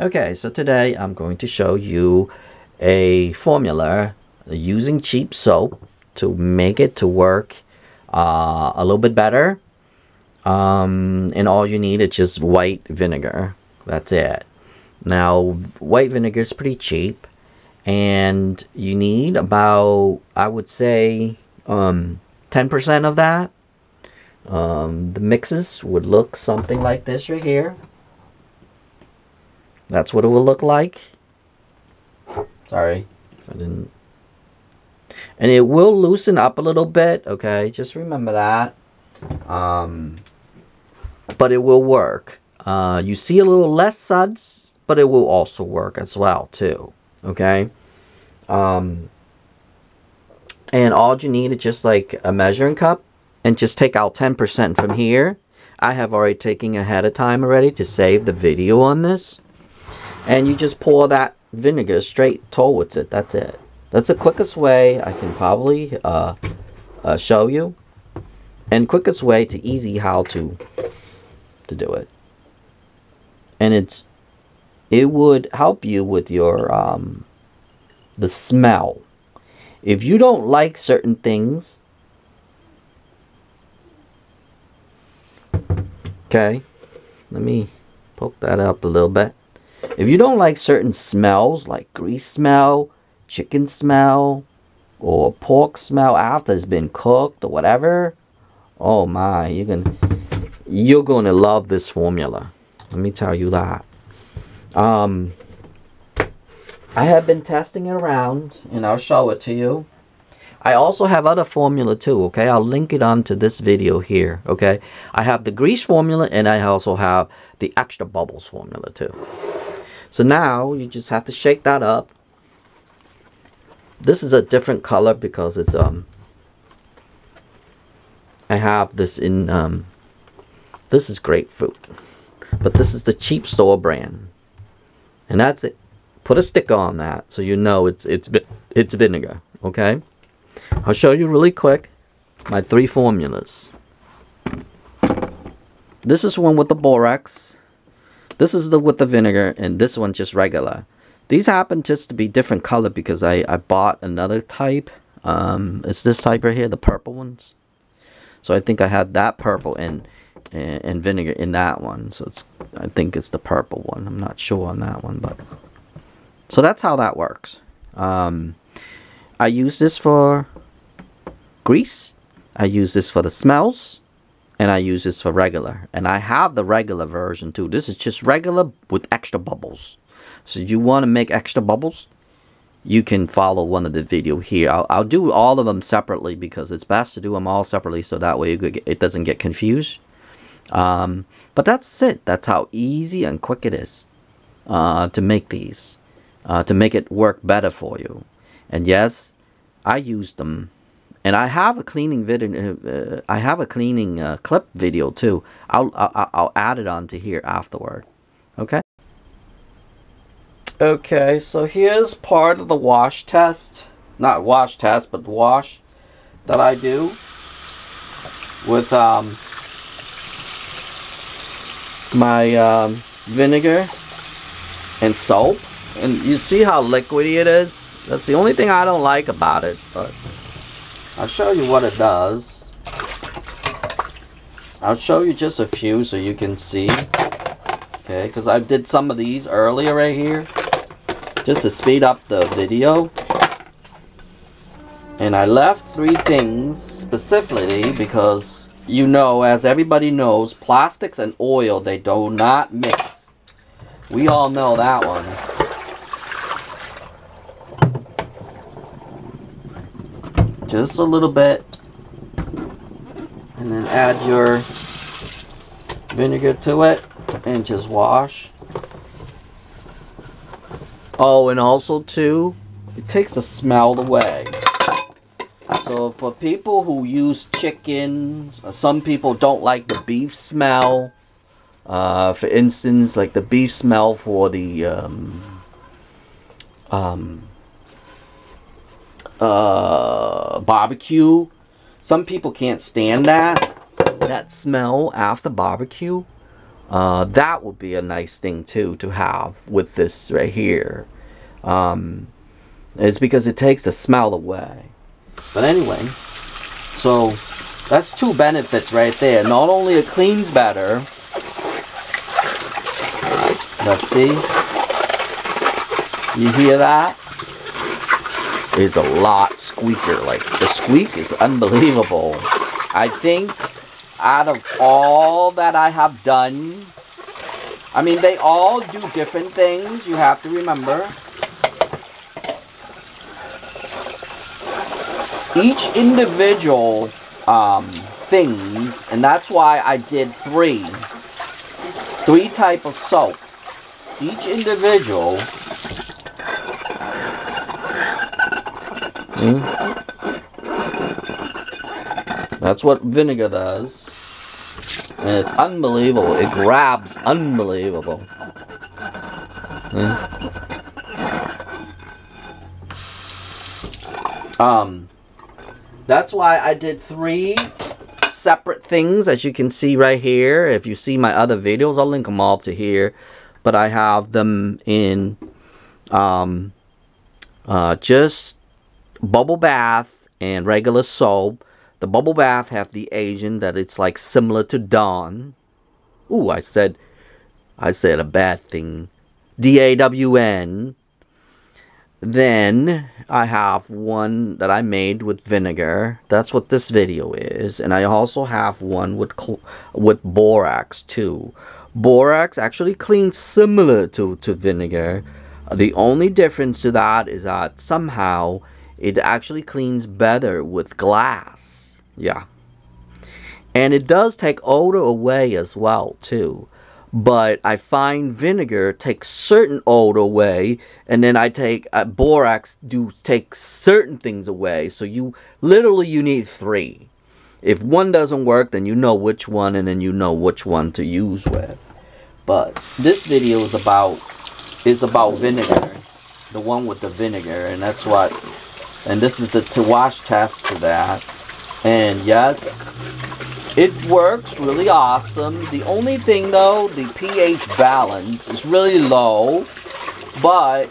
Okay, so today I'm going to show you a formula using cheap soap to make it to work uh, a little bit better. Um, and all you need is just white vinegar. That's it. Now, white vinegar is pretty cheap. And you need about, I would say, um, 10% of that. Um, the mixes would look something like this right here. That's what it will look like. Sorry I didn't. And it will loosen up a little bit, okay? Just remember that. Um, but it will work. Uh, you see a little less suds, but it will also work as well, too. Okay? Um, and all you need is just like a measuring cup and just take out 10% from here. I have already taken ahead of time already to save the video on this and you just pour that vinegar straight towards it. That's it. That's the quickest way I can probably uh, uh, show you, and quickest way to easy how to to do it. And it's it would help you with your um, the smell. If you don't like certain things, okay, let me poke that up a little bit. If you don't like certain smells, like grease smell, chicken smell, or pork smell after it's been cooked or whatever, oh my, you can you're going to love this formula. Let me tell you that. Um, I have been testing it around, and I'll show it to you. I also have other formula too, okay? I'll link it onto this video here, okay? I have the grease formula, and I also have the extra bubbles formula too. So now you just have to shake that up. This is a different color because it's um I have this in um this is grapefruit. But this is the cheap store brand. And that's it. Put a sticker on that so you know it's it's it's vinegar, okay? I'll show you really quick my three formulas. This is one with the borax. This is the with the vinegar, and this one just regular. These happen just to be different color because I, I bought another type. Um, it's this type right here, the purple ones. So I think I had that purple and, and, vinegar in that one. So it's I think it's the purple one. I'm not sure on that one, but so that's how that works. Um, I use this for grease. I use this for the smells and I use this for regular. And I have the regular version too. This is just regular with extra bubbles. So if you want to make extra bubbles, you can follow one of the video here. I'll, I'll do all of them separately because it's best to do them all separately so that way it doesn't get confused. Um, but that's it. That's how easy and quick it is uh, to make these, uh, to make it work better for you. And yes, I use them and I have a cleaning video. Uh, I have a cleaning uh, clip video too. I'll, I'll I'll add it onto here afterward. Okay. Okay, so here's part of the wash test. Not wash test, but wash that I do with um, my um, vinegar and soap. And you see how liquidy it is? That's the only thing I don't like about it. But I'll show you what it does. I'll show you just a few so you can see. Okay, because I did some of these earlier right here. Just to speed up the video. And I left three things specifically because you know, as everybody knows, plastics and oil, they do not mix. We all know that one. Just a little bit. And then add your vinegar to it and just wash. Oh and also too it takes the smell away so for people who use chicken uh, some people don't like the beef smell. Uh, for instance like the beef smell for the um, um, uh, barbecue. Some people can't stand that that smell after barbecue. uh, that would be a nice thing too to have with this right here. Um, it's because it takes the smell away. But anyway, so that's two benefits right there. Not only it cleans better. Let's see. You hear that? It's a lot squeaker. Like the squeak is unbelievable. I think out of all that I have done, I mean, they all do different things, you have to remember. Each individual um, things, and that's why I did three. Three type of soap. Each individual. Hmm? That's what vinegar does. And it's unbelievable. It grabs unbelievable. Um, that's why I did three separate things, as you can see right here. If you see my other videos, I'll link them all to here. But I have them in um, uh, just bubble bath and regular soap the bubble bath have the agent that it's like similar to Dawn. Ooh, I said, I said a bad thing. D A W N. Then I have one that I made with vinegar. That's what this video is. And I also have one with with borax too. Borax actually cleans similar to, to vinegar. The only difference to that is that somehow it actually cleans better with glass. Yeah. And it does take odor away as well, too. But I find vinegar takes certain odor away, and then I take uh, borax do take certain things away. So you literally you need three. If one doesn't work, then you know which one, and then you know which one to use with. But this video is about is about vinegar, the one with the vinegar, and that's what. And this is the to wash test for that. And yes, it works really awesome. The only thing though, the pH balance is really low, but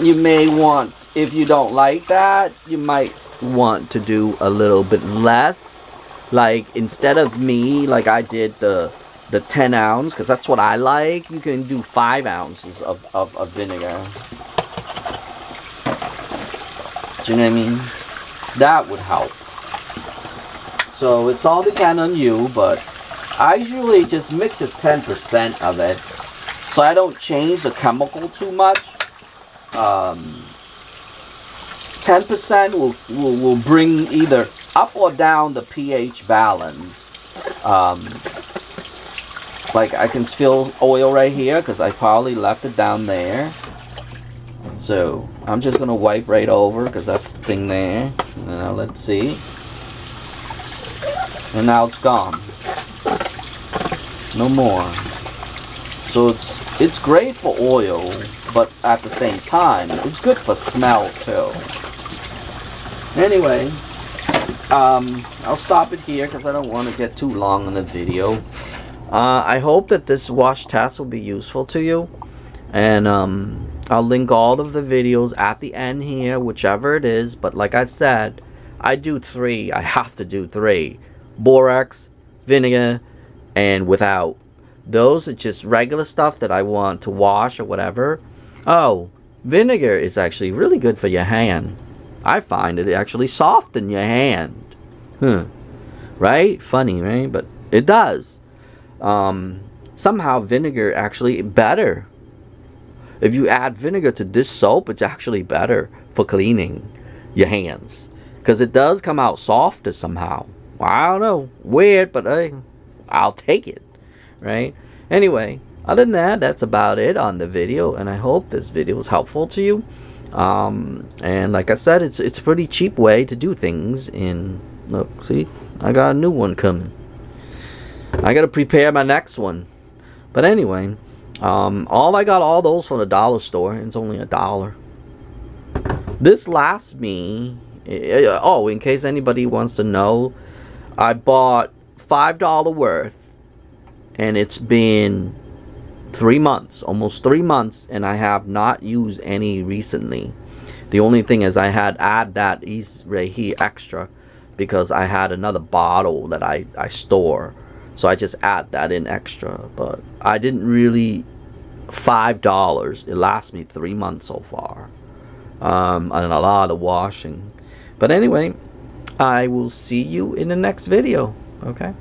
you may want, if you don't like that, you might want to do a little bit less. Like instead of me, like I did the the 10 ounce, because that's what I like, you can do 5 ounces of, of, of vinegar. Do you know what I mean? That would help. So it's all depend on you, but I usually just mix just 10% of it. So I don't change the chemical too much. 10% um, will, will, will bring either up or down the pH balance. Um, like I can feel oil right here because I probably left it down there. So I'm just gonna wipe right over because that's the thing there. Now let's see. And now it's gone. No more. So it's it's great for oil, but at the same time, it's good for smell too. Anyway, um, I'll stop it here because I don't want to get too long on the video. Uh, I hope that this wash test will be useful to you. And um, I'll link all of the videos at the end here, whichever it is. But like I said, I do three. I have to do three. Borax, vinegar, and without. Those are just regular stuff that I want to wash or whatever. Oh, vinegar is actually really good for your hand. I find it actually soften your hand. Huh. Right? Funny, right? But it does. Um, somehow vinegar actually better if you add vinegar to this soap, it's actually better for cleaning your hands. Because it does come out softer somehow. I don't know. Weird, but hey, I'll take it. Right? Anyway, other than that, that's about it on the video. And I hope this video was helpful to you. Um, and like I said, it's, it's a pretty cheap way to do things. In Look, see? I got a new one coming. I got to prepare my next one. But anyway... Um, all I got all those from the dollar store. It's only a dollar. This lasts me. Eh, eh, oh, in case anybody wants to know, I bought five dollar worth and it's been three months, almost three months, and I have not used any recently. The only thing is I had add that is right here extra because I had another bottle that I, I store. So I just add that in extra. But I didn't really five dollars. It lasts me three months so far. Um, and a lot of washing. But anyway, I will see you in the next video. Okay.